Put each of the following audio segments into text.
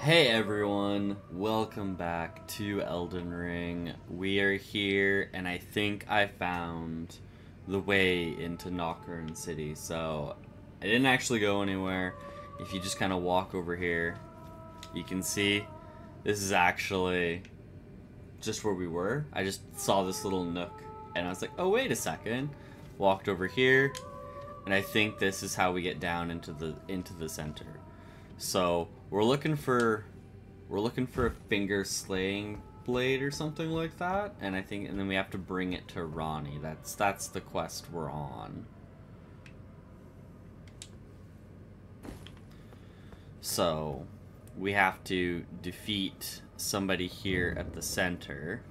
Hey everyone, welcome back to Elden Ring. We are here, and I think I found the way into Nocturne City. So, I didn't actually go anywhere. If you just kind of walk over here, you can see this is actually just where we were. I just saw this little nook, and I was like, oh wait a second. Walked over here, and I think this is how we get down into the into the center. So we're looking for we're looking for a finger slaying blade or something like that, and I think and then we have to bring it to Ranni. That's that's the quest we're on. So we have to defeat somebody here at the center.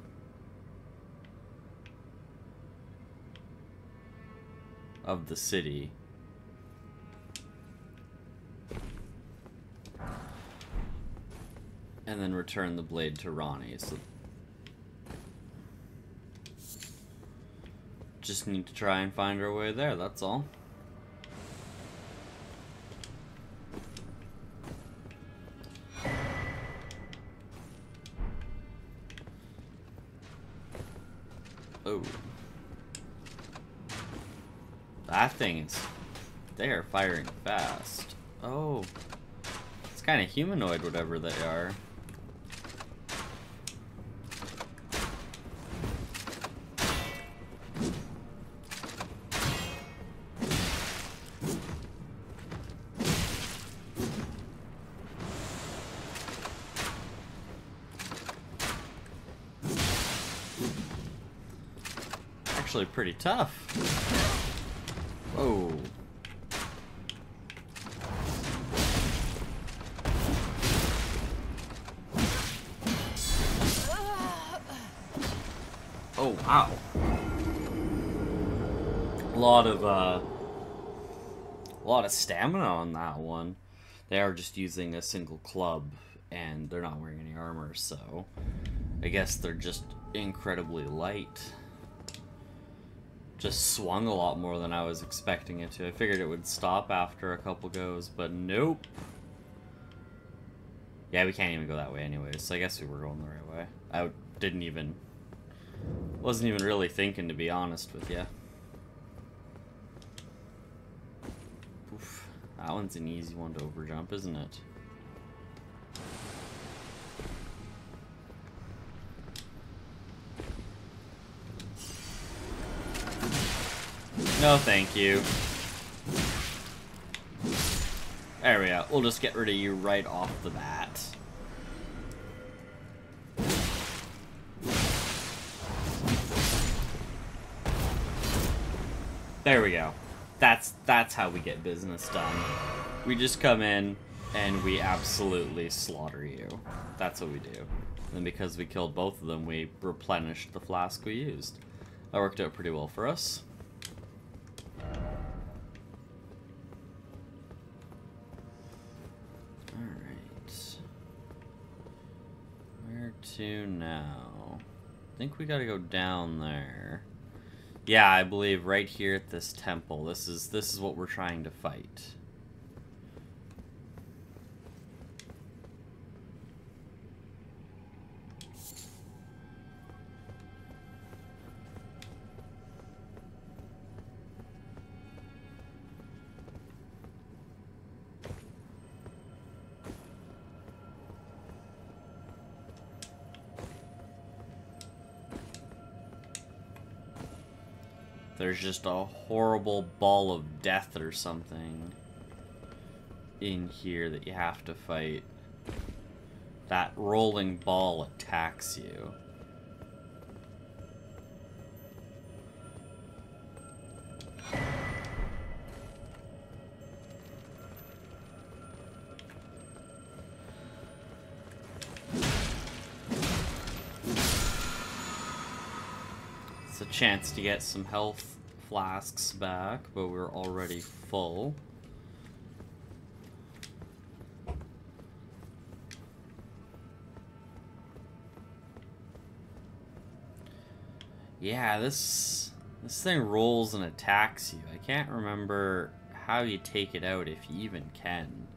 of the city. And then return the blade to Ranni. So just need to try and find our way there, that's all. Oh. That thing is... They are firing fast. Oh. It's kind of humanoid, whatever they are. Actually pretty tough. Whoa. Oh, wow. A lot of, uh... A lot of stamina on that one. They are just using a single club, and they're not wearing any armor, so... I guess they're just incredibly light just swung a lot more than I was expecting it to. I figured it would stop after a couple goes, but nope. Yeah, we can't even go that way anyways, so I guess we were going the right way. I didn't even... Wasn't even really thinking, to be honest with you. Oof. That one's an easy one to overjump, isn't it? No, thank you. There we go. We'll just get rid of you right off the bat. There we go. That's that's how we get business done. We just come in and we absolutely slaughter you. That's what we do. And because we killed both of them, we replenished the flask we used. That worked out pretty well for us. To now? I think we gotta go down there. Yeah, I believe right here at this temple. This is this is what we're trying to fight. There's just a horrible ball of death or something in here that you have to fight. That rolling ball attacks you. It's a chance to get some health flasks back, but we're already full. Yeah, this this thing rolls and attacks you. I can't remember how you take it out if you even can.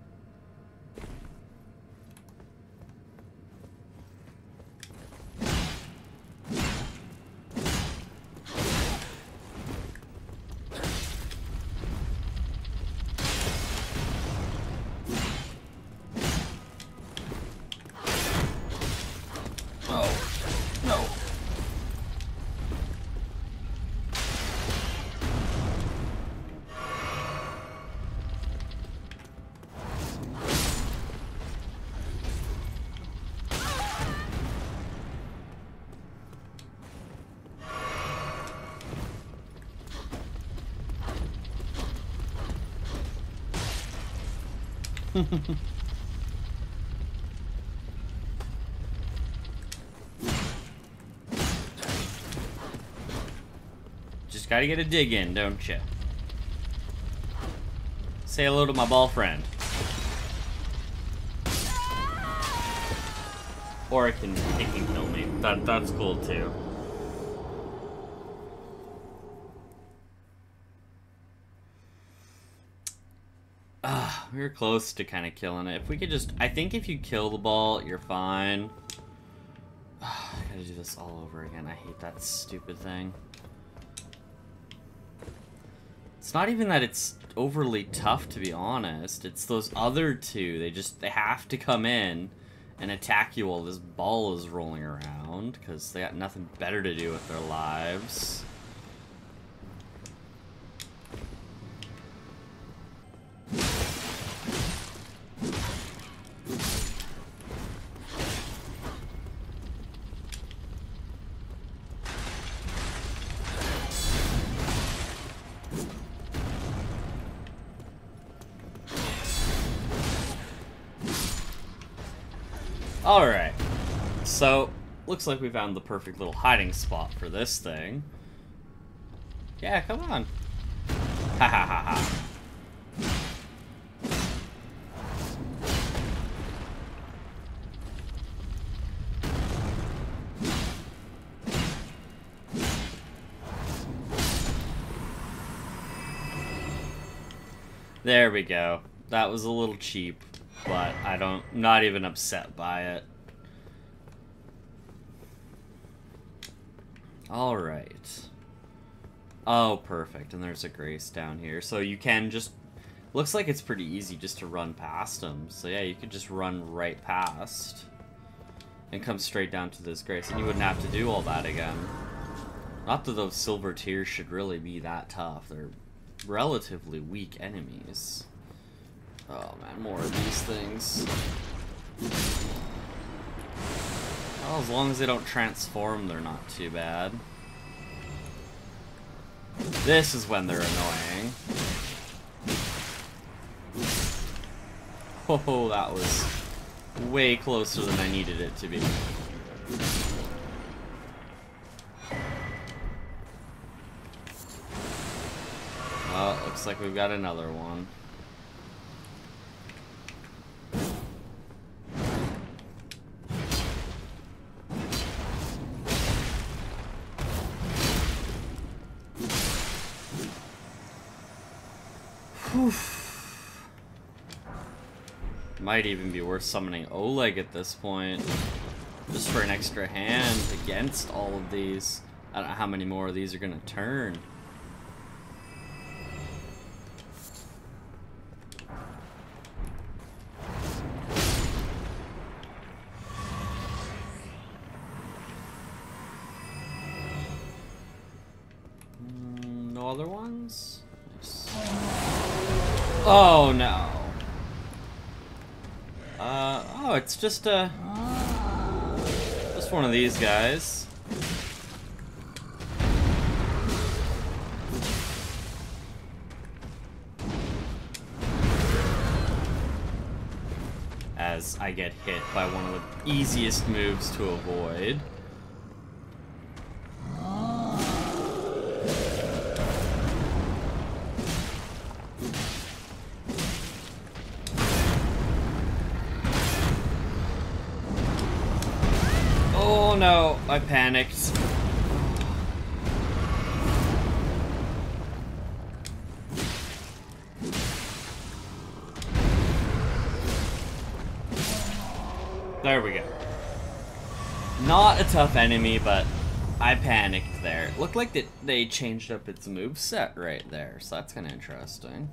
Just gotta get a dig in, don't you? Say hello to my ball friend. Or it can, it can kill me. That, that's cool too. Ah, we were close to kind of killing it. If we could just... I think if you kill the ball, you're fine. I gotta do this all over again. I hate that stupid thing. It's not even that it's overly tough, to be honest. It's those other two. They just... They have to come in and attack you while this ball is rolling around. Because they got nothing better to do with their lives. Alright. So, looks like we found the perfect little hiding spot for this thing. Yeah, come on. Ha ha ha ha. There we go. That was a little cheap but I don't, not even upset by it. Alright. Oh, perfect. And there's a Grace down here. So you can just... Looks like it's pretty easy just to run past them. So yeah, you could just run right past. And come straight down to this Grace. And you wouldn't have to do all that again. Not that those Silver Tears should really be that tough. They're relatively weak enemies. Oh man, more of these things. Well, as long as they don't transform, they're not too bad. This is when they're annoying. Oh, that was way closer than I needed it to be. Well, looks like we've got another one. Might even be worth summoning Oleg at this point. Just for an extra hand against all of these. I don't know how many more of these are going to turn. Just, uh, just one of these guys. As I get hit by one of the easiest moves to avoid. I panicked. There we go. Not a tough enemy, but I panicked there. It looked like they changed up its move set right there, so that's kind of interesting.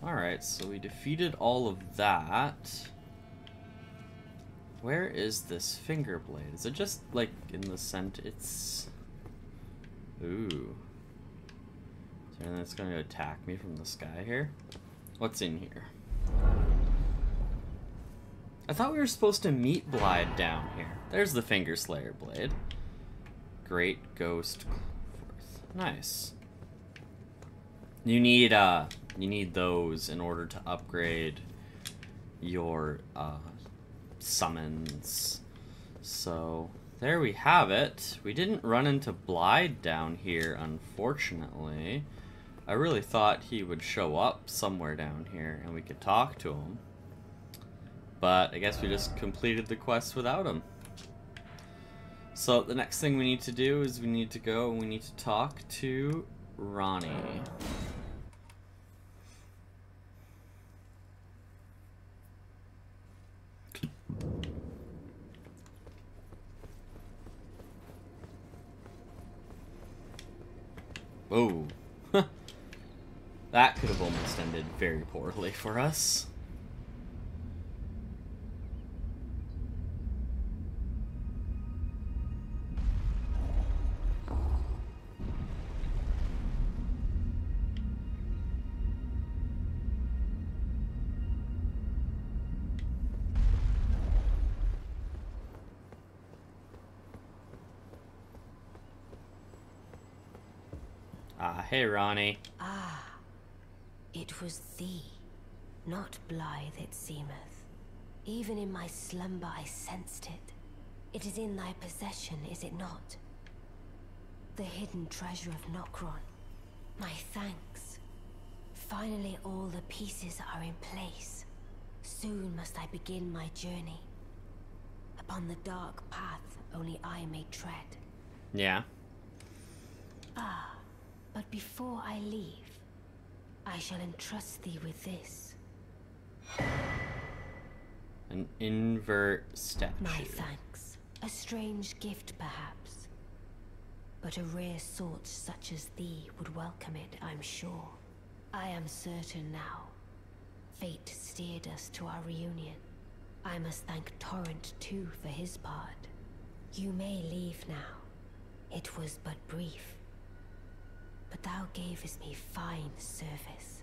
Alright, so we defeated all of that. Where is this finger blade? Is it just, like, in the center? It's... Ooh. Is that's going to attack me from the sky here? What's in here? I thought we were supposed to meet Blaidd down here. There's the Finger Slayer blade. Great Ghost Nice. You need, uh, you need those in order to upgrade your uh, summons. So there we have it. We didn't run into Blaidd down here, unfortunately. I really thought he would show up somewhere down here and we could talk to him. But I guess we just completed the quest without him. So the next thing we need to do is we need to go and we need to talk to Ranni. Oh. that could have almost ended very poorly for us. Ah, hey Ranni. Ah, it was thee, not Blaidd it seemeth. Even in my slumber I sensed it. It is in thy possession, is it not? The hidden treasure of Nokron. My thanks. Finally all the pieces are in place. Soon must I begin my journey. Upon the dark path only I may tread. Yeah. Ah, but before I leave, I shall entrust thee with this. An invert statue. My thanks. A strange gift, perhaps. But a rare sort such as thee would welcome it, I'm sure. I am certain now. Fate steered us to our reunion. I must thank Torrent, too, for his part. You may leave now. It was but brief. But thou gavest me fine service.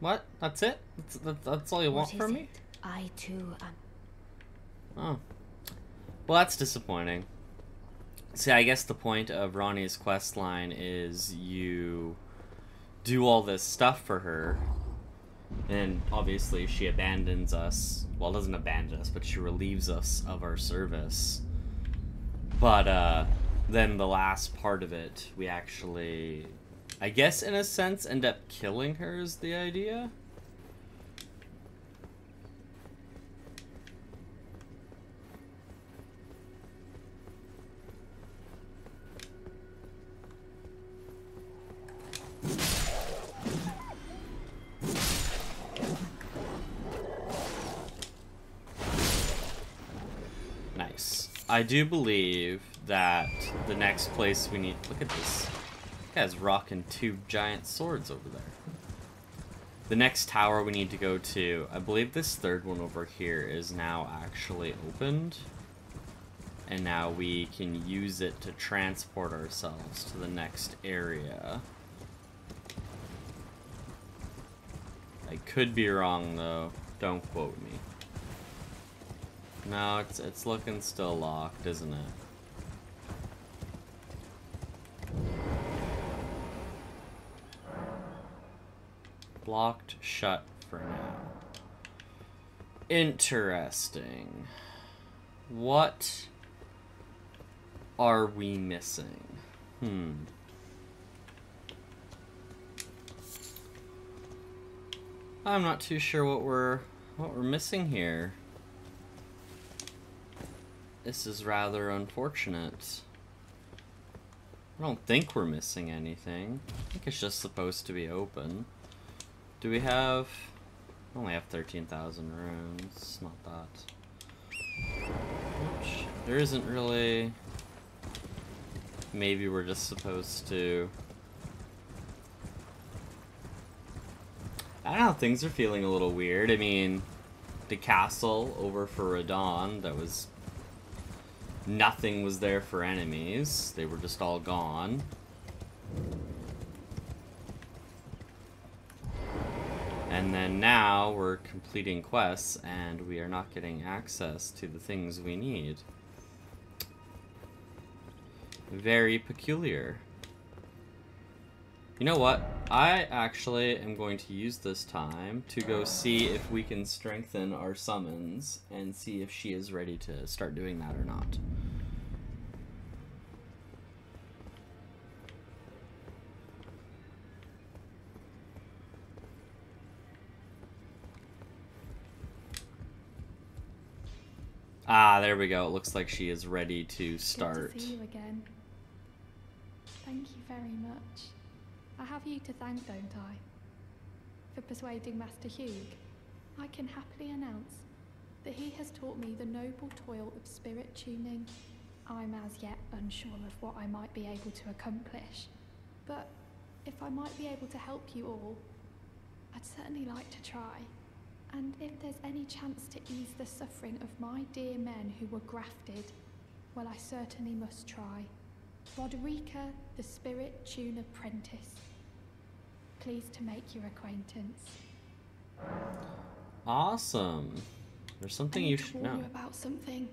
What? That's it? That's, that, that's all you want What is from me? it? I, too, am... Oh. Well, that's disappointing. See, I guess the point of Ranni's quest line is you do all this stuff for her, and obviously she abandons us. Well, doesn't abandon us, but she relieves us of our service. But uh, then the last part of it, we actually, I guess in a sense, end up killing her is the idea. Nice. I do believe that the next place we need. Look at this. Guy's rocking two giant swords over there. The next tower we need to go to, I believe this third one over here is now actually opened. And now we can use it to transport ourselves to the next area. I could be wrong though. Don't quote me. No, it's it's looking still locked, isn't it? Blocked shut for now. Interesting. What are we missing? Hmm. I'm not too sure what we're what we're missing here. This is rather unfortunate. I don't think we're missing anything. I think it's just supposed to be open. Do we have... We only have 13,000 runes. Not that. There isn't really... Maybe we're just supposed to... I don't know, things are feeling a little weird. I mean, the castle over for Radahn that was nothing was there for enemies. They were just all gone. And then now we're completing quests and we are not getting access to the things we need. Very peculiar. You know what? I actually am going to use this time to go see if we can strengthen our summons and see if she is ready to start doing that or not. Ah, there we go. It looks like she is ready to start. Good to see you again. Thank you very much. I have you to thank, don't I? For persuading Master Hugh. I can happily announce that he has taught me the noble toil of spirit tuning. I'm as yet unsure of what I might be able to accomplish, but if I might be able to help you all, I'd certainly like to try. And if there's any chance to ease the suffering of my dear men who were grafted, well, I certainly must try. Roderica, the Spirit Tune Apprentice. Pleased to make your acquaintance. Awesome. There's something you should know. you about something.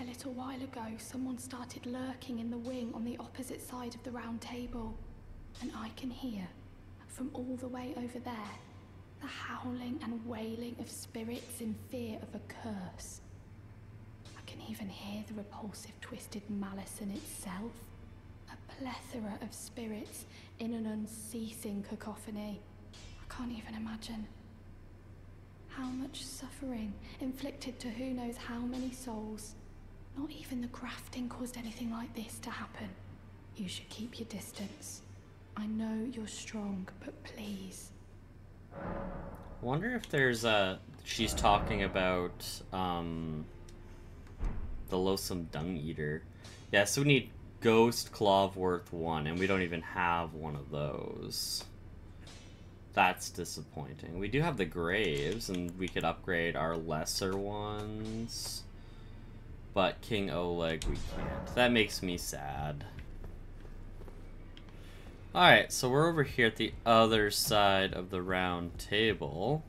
A little while ago, someone started lurking in the wing on the opposite side of the round table. And I can hear, from all the way over there, the howling and wailing of spirits in fear of a curse. I can even hear the repulsive twisted malice in itself. A plethora of spirits in an unceasing cacophony. I can't even imagine. How much suffering inflicted to who knows how many souls. Not even the grafting caused anything like this to happen. You should keep your distance. I know you're strong, but please. Wonder if there's a. She's talking about um. The loathsome dung eater. Yeah, so we need Ghost Glovewort one, and we don't even have one of those. That's disappointing. We do have the graves, and we could upgrade our lesser ones. But King Oleg, we can't. That makes me sad. Alright, so we're over here at the other side of the round table.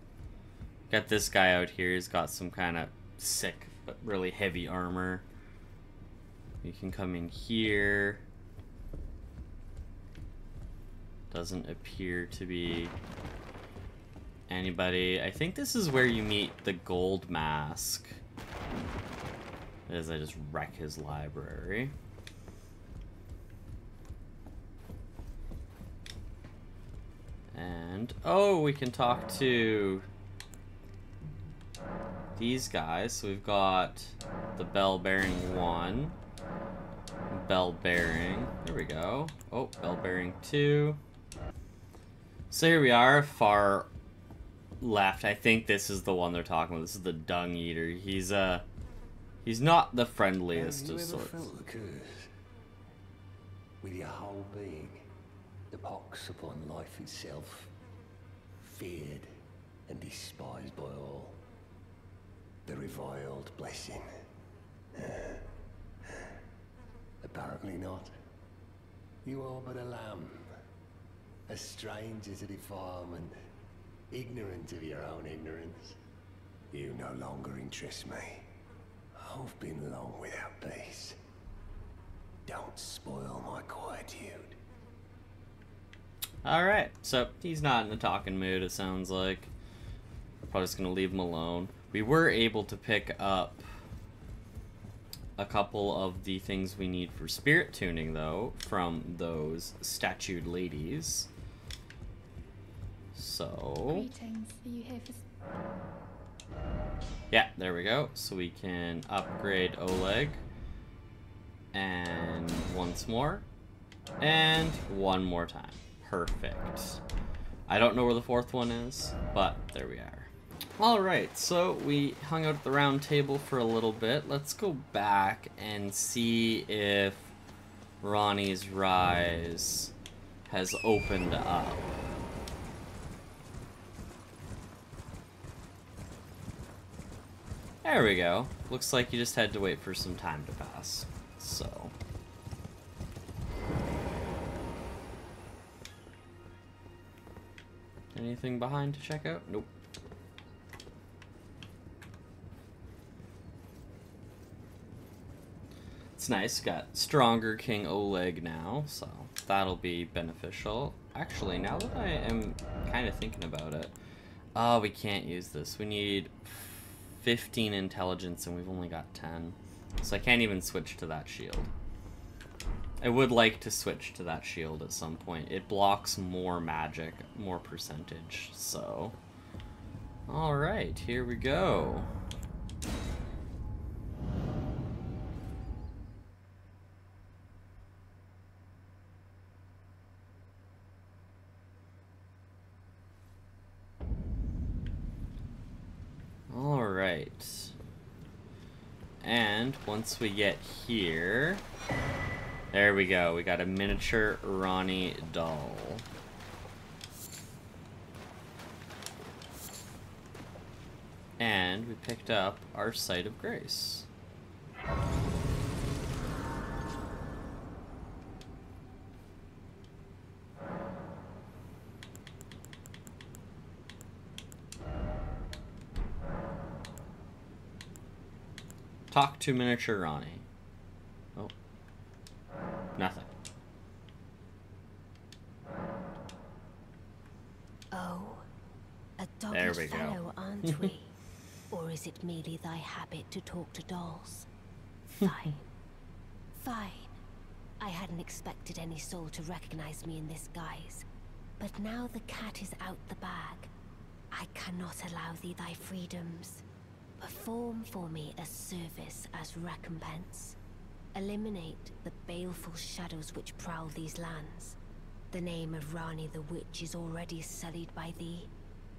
Got this guy out here. He's got some kind of sick but really heavy armor. You can come in here. Doesn't appear to be anybody. I think this is where you meet the gold mask. As I just wreck his library. And, oh, we can talk to these guys. So we've got the bell bearing one, bell bearing, there we go. Oh, bell bearing two. So here we are, far left. I think this is the one they're talking about. This is the dung eater. He's, uh, he's not the friendliest of sorts. felt the curse? With your whole being, the pox upon life itself, feared and despised by all. The reviled blessing. Apparently not. You are but a lamb, a stranger to defilement, ignorant of your own ignorance. You no longer interest me. I've been long without peace. Don't spoil my quietude. Alright, so he's not in the talking mood, it sounds like. Probably just gonna leave him alone. We were able to pick up a couple of the things we need for spirit tuning, though, from those statued ladies. So, Greetings. Are you here for. yeah, there we go. So we can upgrade Oleg. And once more. And one more time. Perfect. I don't know where the fourth one is, but there we are. Alright, so we hung out at the round table for a little bit. Let's go back and see if Ranni's Rise has opened up. There we go. Looks like you just had to wait for some time to pass. So. Anything behind to check out? Nope. It's nice. Got stronger King Oleg now, so that'll be beneficial. actually, now that I am kind of thinking about it, oh, we can't use this. We need 15 intelligence and we've only got 10. So I can't even switch to that shield. I would like to switch to that shield at some point. It blocks more magic, more percentage, so... Alright, here we go. Alright. And once we get here... There we go. We got a miniature Ranni doll. And we picked up our Site of Grace. Talk to miniature Ranni. Oh. Nothing. Oh, There we go. fellow, aren't we? or is it merely thy habit to talk to dolls? Fine. Fine. I hadn't expected any soul to recognize me in this guise. But now the cat is out the bag. I cannot allow thee thy freedoms. Perform for me a service as recompense. Eliminate the baleful shadows which prowl these lands. The name of Ranni the Witch is already sullied by thee.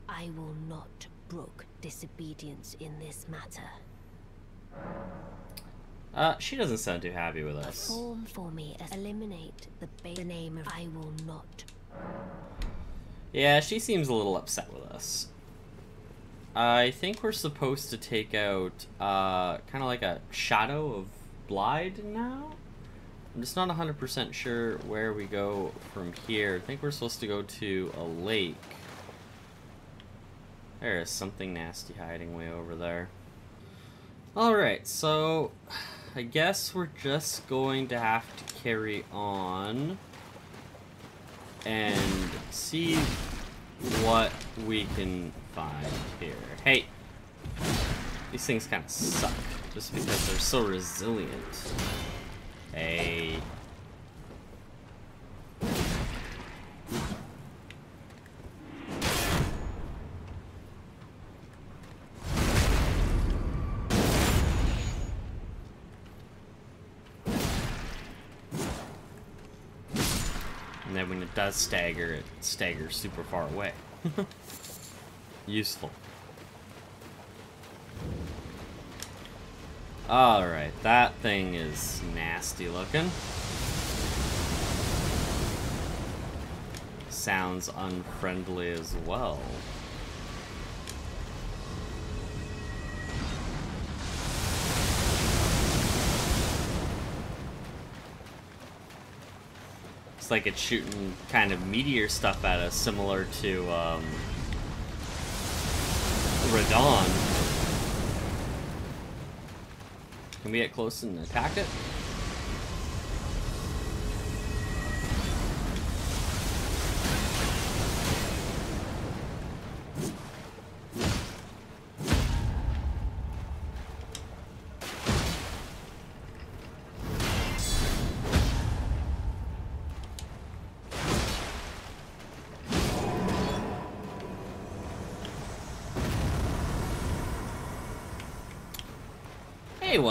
I will not brook disobedience in this matter. Uh, she doesn't sound too happy with us. Perform for me as eliminate the, the name of I will not. Yeah, she seems a little upset with us. I think we're supposed to take out, uh, kind of like a shadow of Blaidd now? I'm just not 100% sure where we go from here. I think we're supposed to go to a lake. There is something nasty hiding way over there. Alright, so I guess we're just going to have to carry on and see what we can find here. Hey! These things kind of suck, just because they're so resilient. Hey. And then when it does stagger, it staggers super far away. Useful. Alright, that thing is nasty looking. Sounds unfriendly as well. It's like it's shooting kind of meteor stuff at us, similar to um, Radahn. Can we get close and attack it?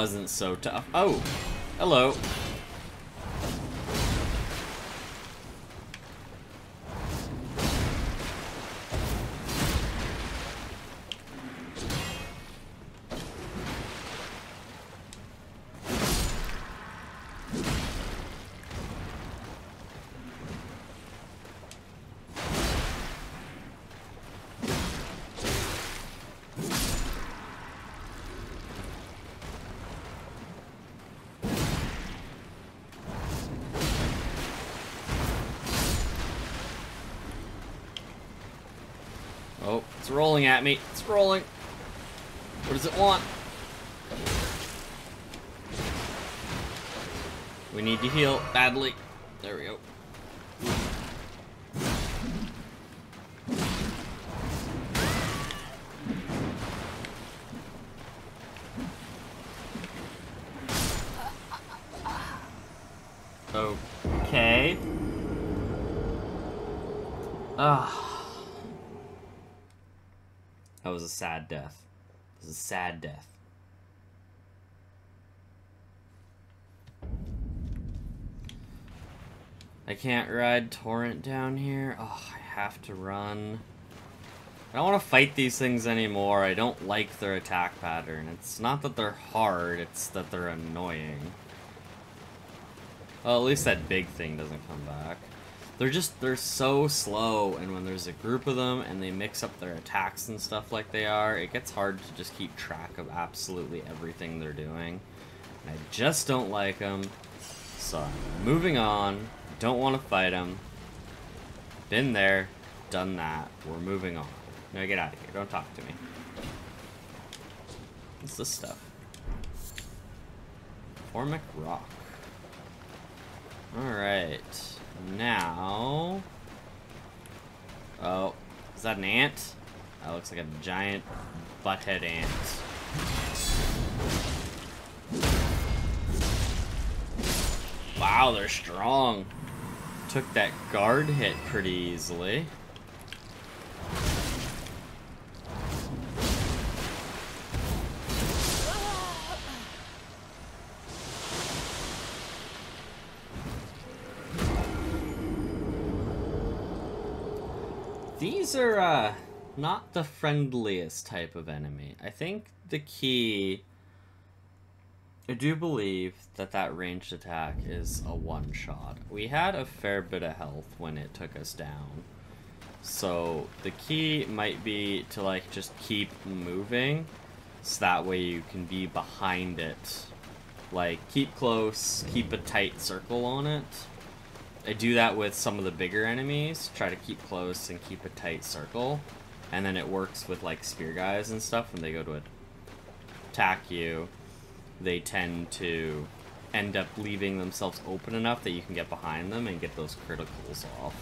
Wasn't so tough. Oh, hello. It's rolling at me. It's rolling. What does it want? We need to heal badly. There we go. Sad death. This is sad death. I can't ride Torrent down here. Oh, I have to run. I don't want to fight these things anymore. I don't like their attack pattern. It's not that they're hard, it's that they're annoying. Well, at least that big thing doesn't come back. They're just, they're so slow, and when there's a group of them and they mix up their attacks and stuff like they are, it gets hard to just keep track of absolutely everything they're doing. I just don't like them. So moving on. Don't want to fight them. Been there, done that. We're moving on. No, get out of here. Don't talk to me. What's this stuff? Formic Rock. Alright. Now... Oh. Is that an ant? That looks like a giant butthead ant. Wow, they're strong. Took that guard hit pretty easily. These are uh, not the friendliest type of enemy. I think the key... I do believe that that ranged attack is a one-shot. We had a fair bit of health when it took us down. So the key might be to like just keep moving so that way you can be behind it. Like keep close, keep a tight circle on it. I do that with some of the bigger enemies, try to keep close and keep a tight circle. And then it works with like spear guys and stuff when they go to attack you. They tend to end up leaving themselves open enough that you can get behind them and get those criticals off.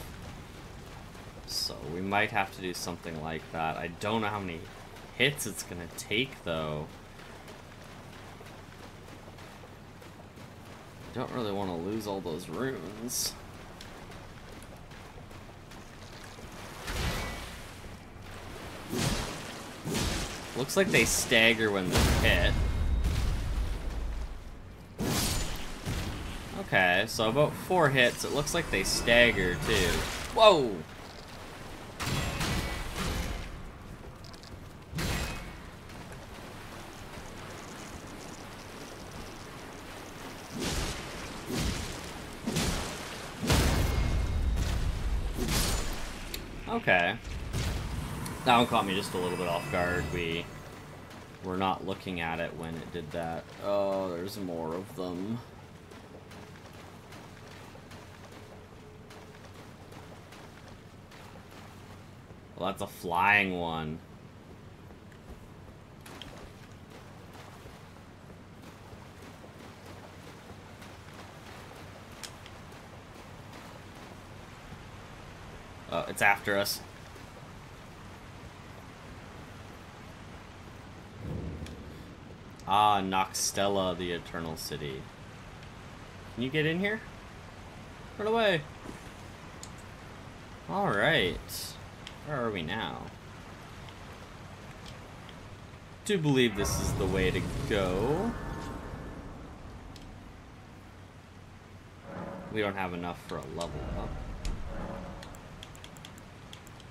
So we might have to do something like that. I don't know how many hits it's gonna take though. I Don't really want to lose all those runes. Looks like they stagger when they're hit. Okay, so about four hits. It looks like they stagger too. Whoa! Okay. That one caught me just a little bit off guard. We were not looking at it when it did that. Oh, there's more of them. Well, that's a flying one. Oh, it's after us. Ah, Nokstella, the Eternal City. Can you get in here? Run away. Alright. Where are we now? Do believe this is the way to go. We don't have enough for a level up.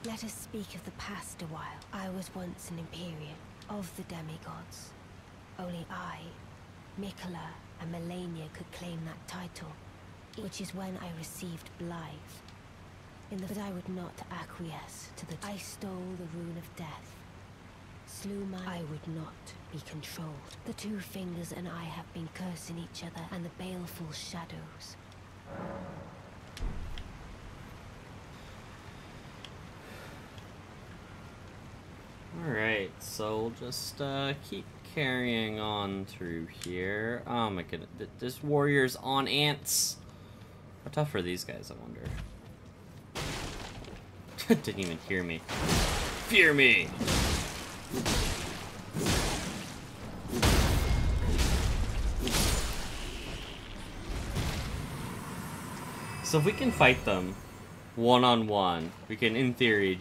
Let us speak of the past a while. I was once an Empyrean of the demigods. Only I, Miquella, and Malenia could claim that title, which is when I received Blaidd. In the but I would not acquiesce to the. I stole the rune of death. Slew my. I would not be controlled. The two fingers and I have been cursing each other and the baleful shadows. Alright, so we'll just uh, keep carrying on through here. Oh my goodness, this warrior's on ants. How tough are these guys, I wonder? Didn't even hear me. Fear me! So if we can fight them, one on one, we can, in theory,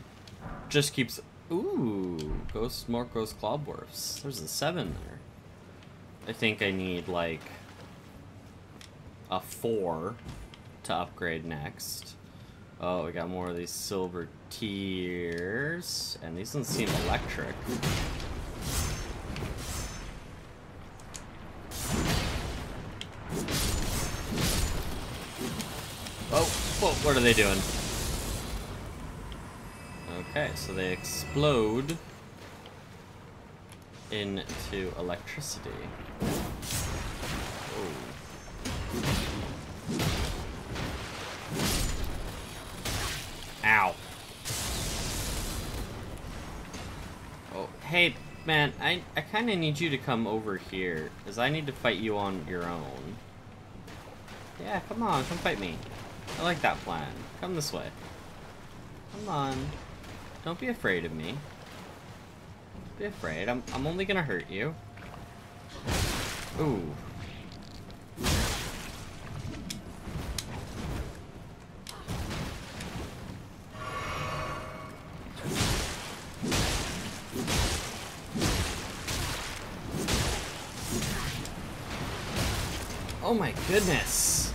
just keep. Ooh, ghost more ghost Gloveworts. There's a seven there. I think I need like a four to upgrade next. Oh, we got more of these silver tears, and these ones seem electric. Oh, whoa, what are they doing? Okay, so they explode into electricity. Oh. Ow. Oh, hey, man, I, I kind of need you to come over here, because I need to fight you on your own. Yeah, come on, come fight me. I like that plan. Come this way. Come on. Don't be afraid of me. Be afraid. I'm, I'm only gonna hurt you. Ooh. Oh my goodness.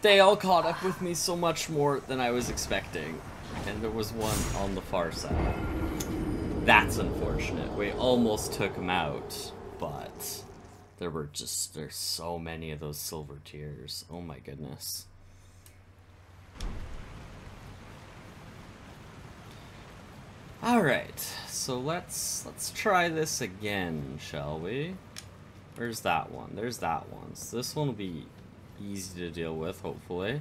They all caught up with me so much more than I was expecting. And there was one on the far side. That's unfortunate. We almost took him out, but there were just, there's so many of those silver tears. Oh my goodness. Alright, so let's, let's try this again, shall we? Where's that one? There's that one. So this one will be easy to deal with, hopefully.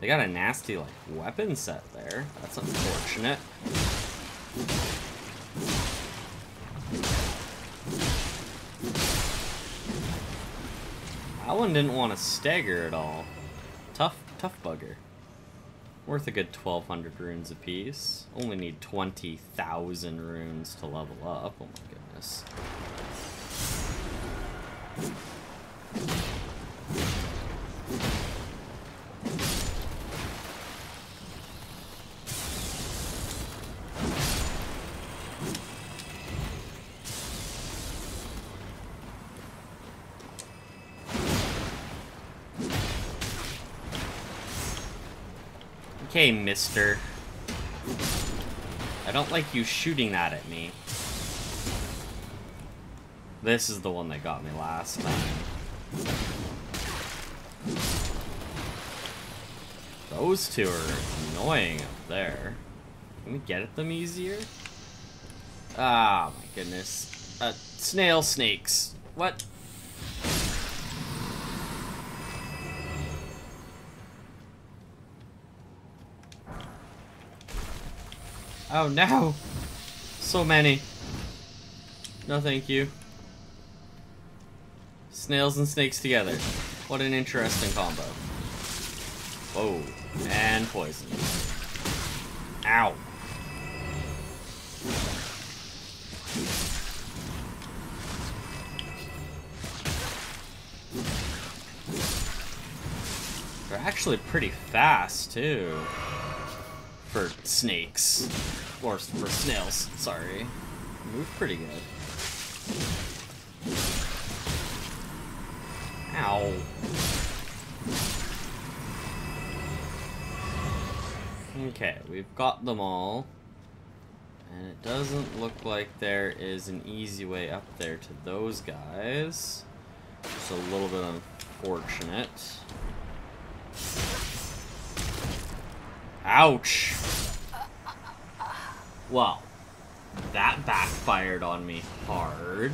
They got a nasty, like, weapon set there. That's unfortunate. That one didn't want to stagger at all. Tough, tough bugger. Worth a good 1200 runes apiece. Only need 20,000 runes to level up. Oh my goodness. Mister. I don't like you shooting that at me. This is the one that got me last time. Those two are annoying up there. Can we get at them easier? Ah, my goodness. Uh, snail snakes. What? Oh no! So many. No thank you. Snails and snakes together. What an interesting combo. Whoa. And poison. Ow. They're actually pretty fast, too. For snakes. Or for snails, sorry. Move pretty good. Ow. Okay, we've got them all. And it doesn't look like there is an easy way up there to those guys. Just a little bit unfortunate. Ouch! Well, that backfired on me hard.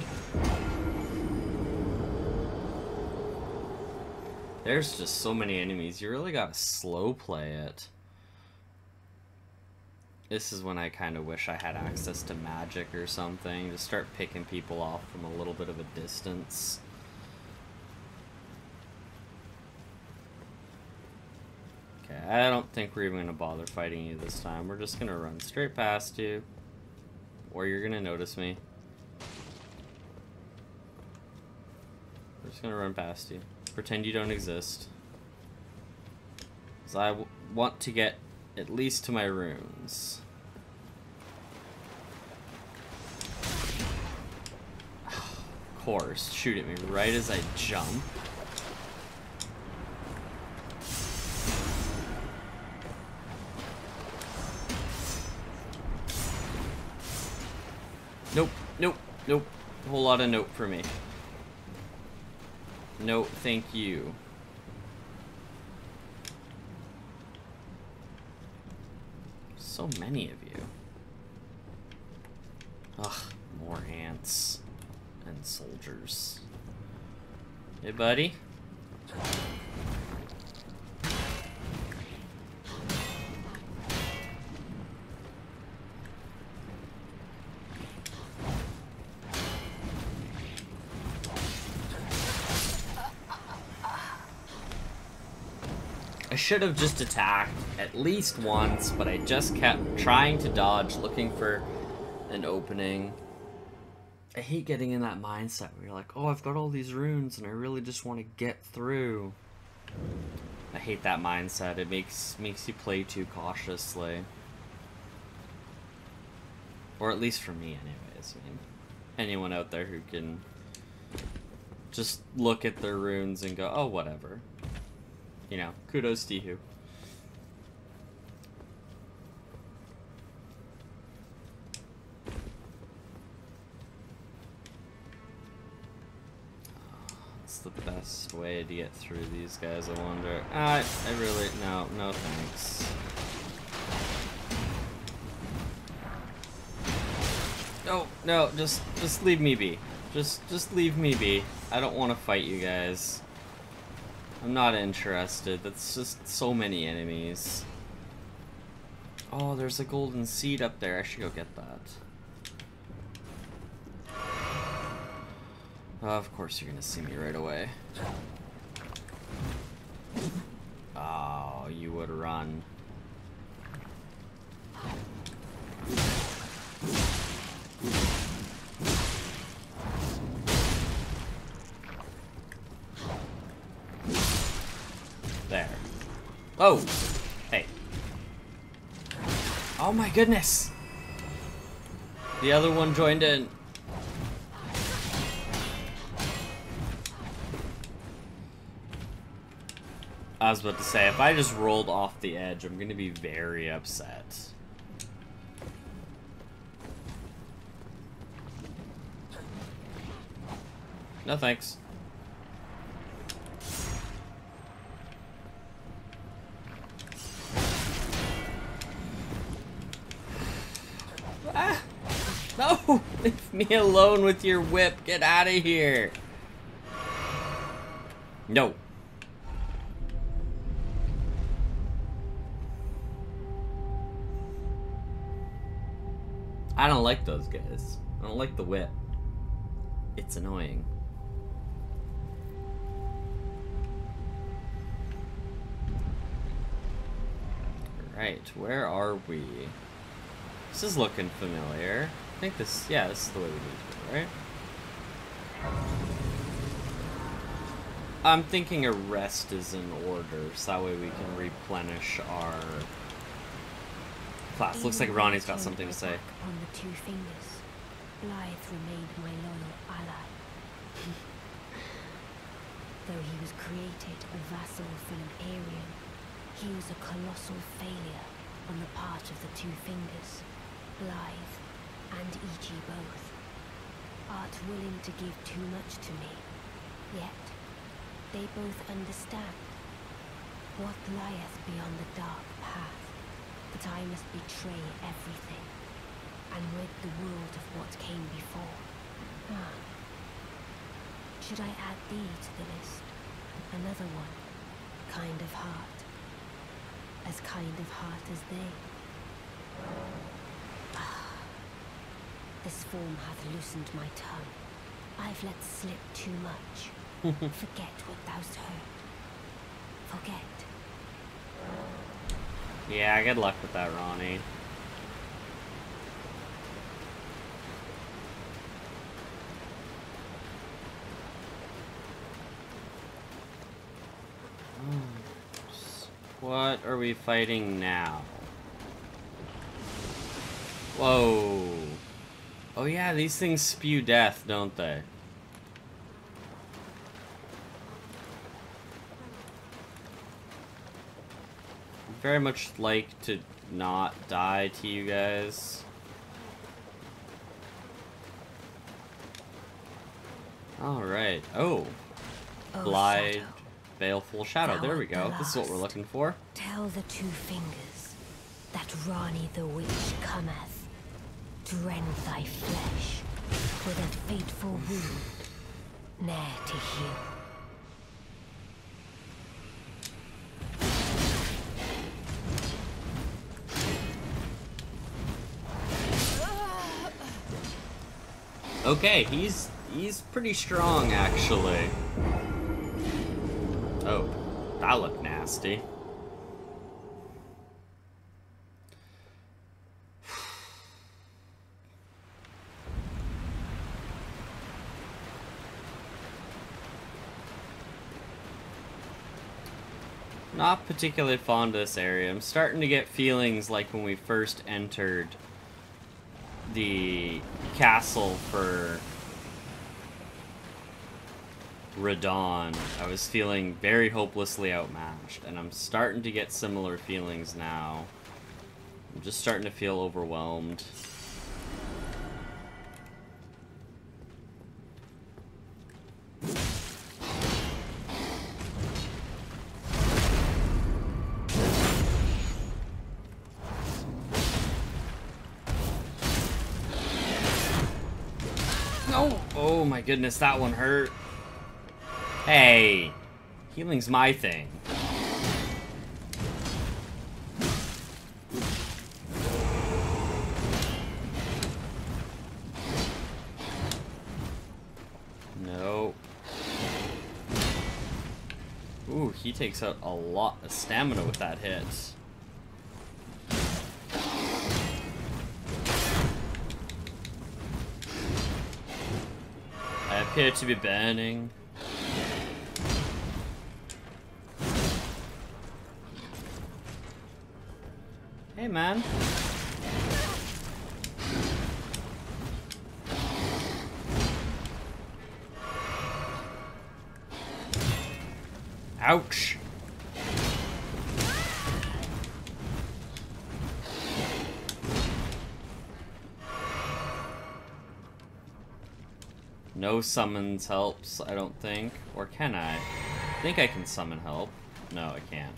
There's just so many enemies. You really gotta slow play it. This is when I kind of wish I had access to magic or something to start picking people off from a little bit of a distance. Okay, I don't think we're even gonna bother fighting you this time. We're just gonna run straight past you. Or you're gonna notice me. We're just gonna run past you. Pretend you don't exist. Because I want to get at least to my runes. Of course, shoot at me right as I jump. Nope, nope, nope. A whole lot of nope for me. No, thank you. So many of you. Ugh, more ants and soldiers. Hey, buddy. Should have just attacked at least once, but I just kept trying to dodge, looking for an opening. I hate getting in that mindset where you're like, oh, I've got all these runes and I really just want to get through. I hate that mindset. It makes makes you play too cautiously. Or at least for me, anyways. I mean, anyone out there who can just look at their runes and go, oh, whatever. You know, kudos to you. What's the best way to get through these guys, I wonder? I, I really, no, no thanks. No, no, just, just leave me be. Just, just leave me be. I don't want to fight you guys. I'm not interested. That's just so many enemies. Oh, there's a golden seed up there. I should go get that. Oh, of course you're gonna see me right away. Oh, you would run. Oh! Hey. Oh my goodness! The other one joined in. I was about to say, if I just rolled off the edge, I'm gonna be very upset. No thanks. Ah! No! Leave alone with your whip. Get out of here. No. I don't like those guys. I don't like the whip. It's annoying. Right, where are we? This is looking familiar. I think this, yeah, this is the way we need to go, right? I'm thinking a rest is in order, so that way we can replenish our class. Looks like Ranni's got something to say. On the two fingers, Blaidd remained my loyal ally. Though he was created a vassal for Imperium, he was a colossal failure on the part of the two fingers, Blaidd and Iji both. Art willing to give too much to me, yet they both understand what lieth beyond the dark path, that I must betray everything, and rid the world of what came before. Ah. Should I add thee to the list? Another one, kind of heart. As kind of heart as they. Ah. This form hath loosened my tongue. I've let slip too much. Forget what thou'st heard. Forget. Yeah, good luck with that, Ranni. What are we fighting now? Whoa. Oh yeah, these things spew death, don't they? I'd very much like to not die to you guys. Alright. Oh. Oh, Shadow, Baleful Shadow. There we go. This is what we're looking for. Tell the two fingers that Ranni the witch cometh rend thy flesh with a fateful wound, ne'er to heal. Okay, he's he's pretty strong actually. Oh, that looked nasty. Not particularly fond of this area. I'm starting to get feelings like when we first entered the castle for Radahn, I was feeling very hopelessly outmatched, and I'm starting to get similar feelings now. I'm just starting to feel overwhelmed. Goodness, that one hurt. Hey, healing's my thing. No. Ooh, he takes out a lot of stamina with that hit. Appear to be burning. Hey, man. Summons helps, I don't think. Or can I? I think I can summon help. No, I can't.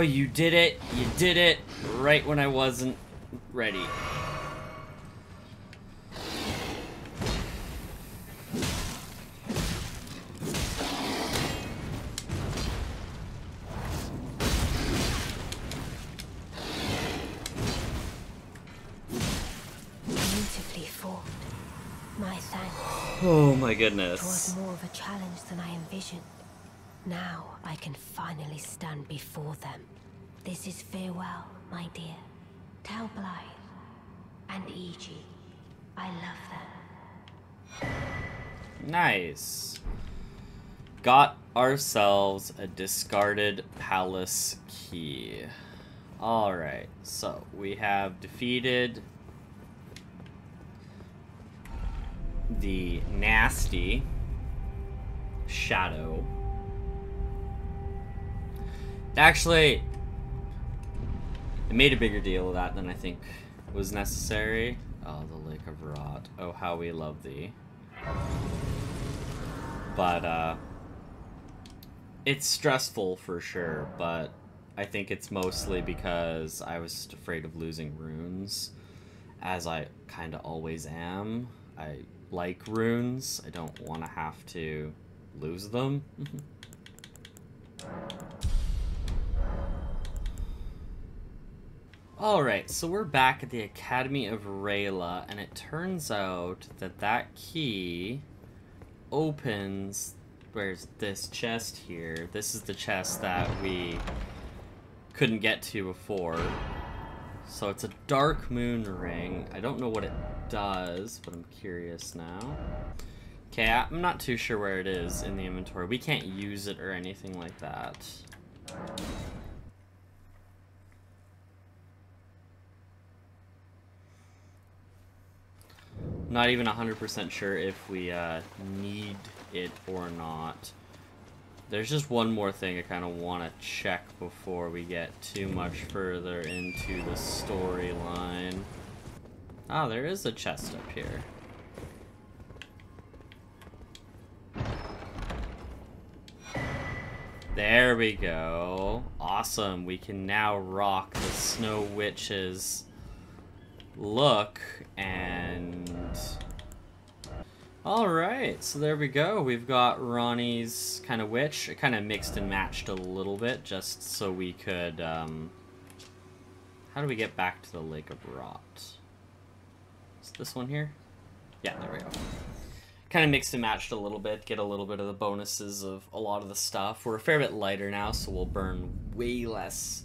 Oh, you did it. You did it right when I wasn't ready. Beautifully formed. My thanks. Oh my It was goodness. more of a challenge than I envisioned. Now I can finally stand before them. This is farewell, my dear. Tell Blaidd and Iji I love them. Nice. Got ourselves a discarded palace key. Alright, so we have defeated the nasty shadow. Actually, it made a bigger deal of that than I think was necessary. Oh, the Lake of Rot. Oh, how we love thee. But, uh, it's stressful for sure, but I think it's mostly because I was afraid of losing runes, as I kind of always am. I like runes. I don't want to have to lose them. Alright, so we're back at the Academy of Rayla, and it turns out that that key opens... Where's this chest here? This is the chest that we couldn't get to before. So it's a Dark Moon Ring. I don't know what it does, but I'm curious now. Okay, I'm not too sure where it is in the inventory. We can't use it or anything like that. Not even 100% sure if we uh, need it or not. There's just one more thing I kind of want to check before we get too much further into the storyline. Ah, there is a chest up here. There we go. Awesome. We can now rock the Snow Witch's look and all right so there we go. We've got Ranni's kind of witch it kind of mixed and matched a little bit just so we could um how do we get back to the lake of rot? Is this one here? Yeah there we go. Kind of mixed and matched a little bit get a little bit of the bonuses of a lot of the stuff. We're a fair bit lighter now so we'll burn way less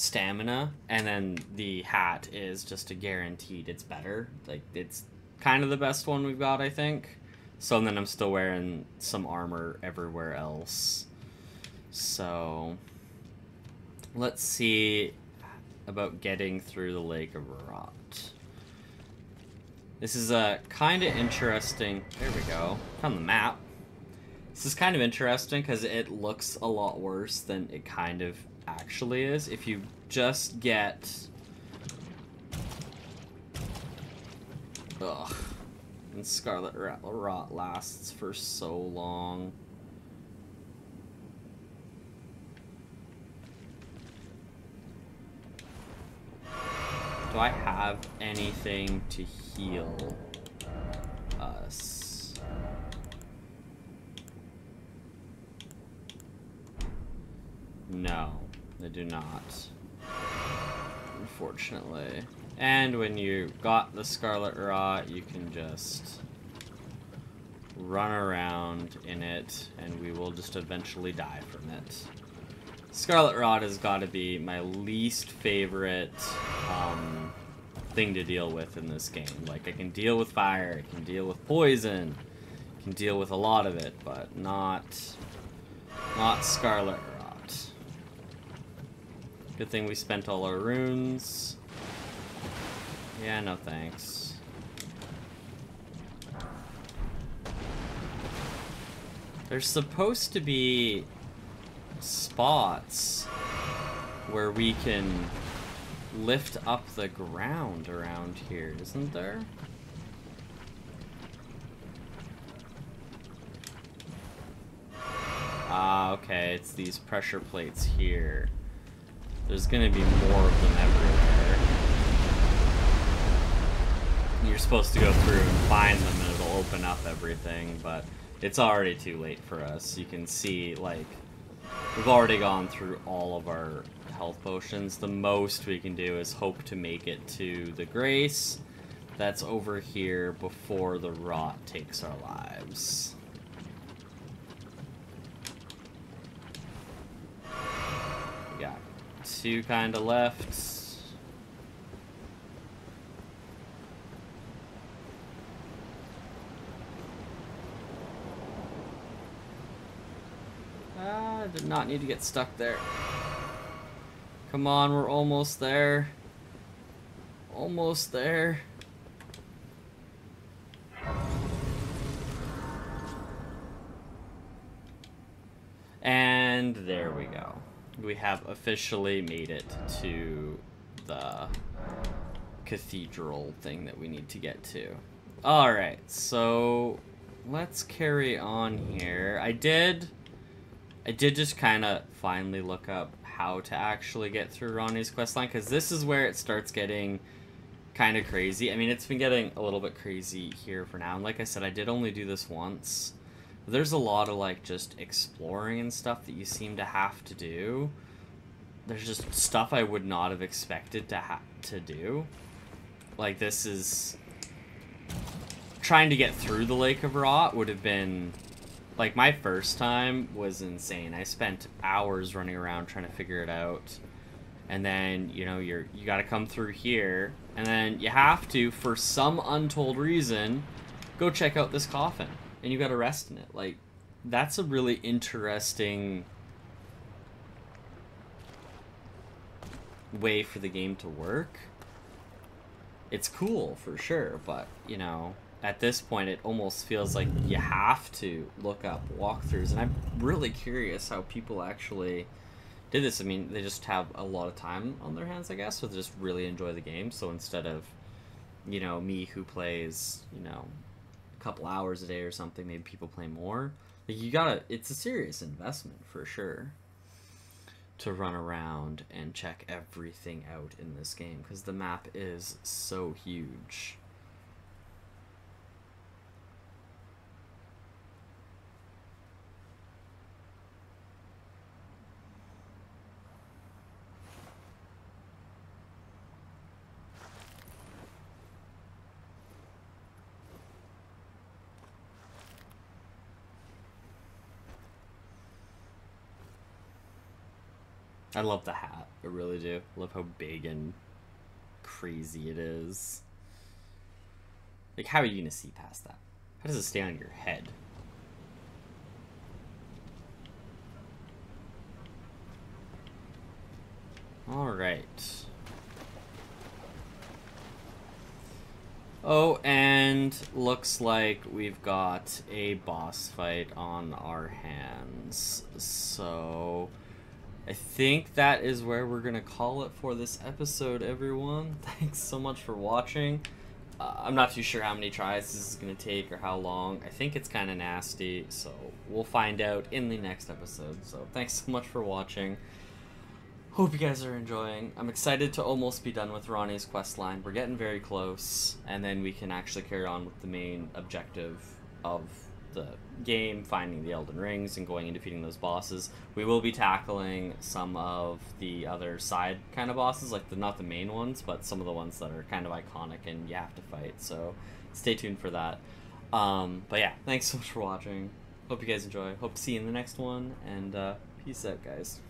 stamina, and then the hat is just a guaranteed it's better. Like it's kind of the best one we've got, I think. So and then I'm still wearing some armor everywhere else. So let's see about getting through the Lake of Rot. This is a kind of interesting. There we go. On the map. This is kind of interesting because it looks a lot worse than it kind of actually is if you just get... Ugh. And Scarlet Rot lasts for so long. Do I have anything to heal us? No. They do not. Unfortunately. And when you got the Scarlet Rot, you can just run around in it, and we will just eventually die from it. Scarlet Rot has got to be my least favorite um, thing to deal with in this game. Like, I can deal with fire, I can deal with poison, I can deal with a lot of it, but not, not Scarlet Good thing we spent all our runes. Yeah, no thanks. There's supposed to be spots where we can lift up the ground around here, isn't there? Ah, okay, it's these pressure plates here. There's gonna be more of them everywhere. You're supposed to go through and find them and it'll open up everything, but it's already too late for us. You can see, like, we've already gone through all of our health potions. The most we can do is hope to make it to the Grace that's over here before the Rot takes our lives. Two kind of left. Ah, did not need to get stuck there. Come on, we're almost there. Almost there. And there we go we have officially made it to the cathedral thing that we need to get to. Alright, so let's carry on here. I did I did just kind of finally look up how to actually get through Ranni's questline because this is where it starts getting kind of crazy. I mean, it's been getting a little bit crazy here for now. And like I said, I did only do this once. There's a lot of like just exploring and stuff that you seem to have to do. There's just stuff I would not have expected to have to do. Like this is trying to get through the Lake of Rot would have been like my first time was insane. I spent hours running around trying to figure it out. And then, you know, you're you got to come through here and then you have to for some untold reason go check out this coffin and you got to rest in it. Like that's a really interesting way for the game to work. It's cool for sure, but you know, at this point it almost feels like you have to look up walkthroughs and i'm really curious how people actually did this i mean they just have a lot of time on their hands i guess so they just really enjoy the game so instead of you know me who plays you know couple hours a day or something maybe people play more. Like you gotta it's a serious investment for sure to run around and check everything out in this game because the map is so huge I love the hat. I really do. love how big and crazy it is. Like, how are you gonna see past that? How does it stay on your head? Alright. Oh, and looks like we've got a boss fight on our hands. So, I think that is where we're going to call it for this episode, everyone. Thanks so much for watching. Uh, I'm not too sure how many tries this is going to take or how long. I think it's kind of nasty, so we'll find out in the next episode. So thanks so much for watching. Hope you guys are enjoying. I'm excited to almost be done with Ranni's quest line. We're getting very close, and then we can actually carry on with the main objective of the game, finding the Elden Rings and going and defeating those bosses. We will be tackling some of the other side kind of bosses, like the not the main ones, but some of the ones that are kind of iconic and you have to fight. So stay tuned for that. Um, but yeah, thanks so much for watching. Hope you guys enjoy. Hope to see you in the next one, and uh, peace out, guys.